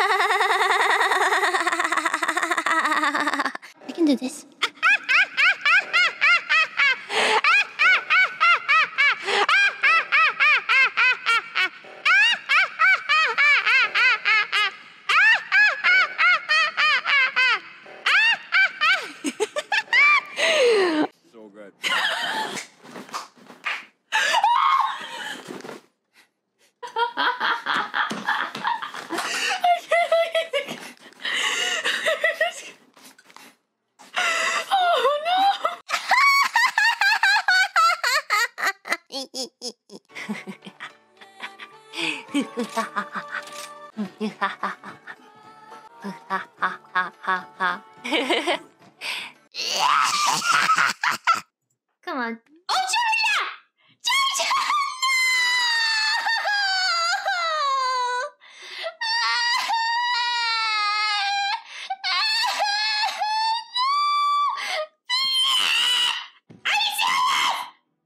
I can do this. いいいいい。ふははは。ふははは。ふははははは。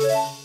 Yeah.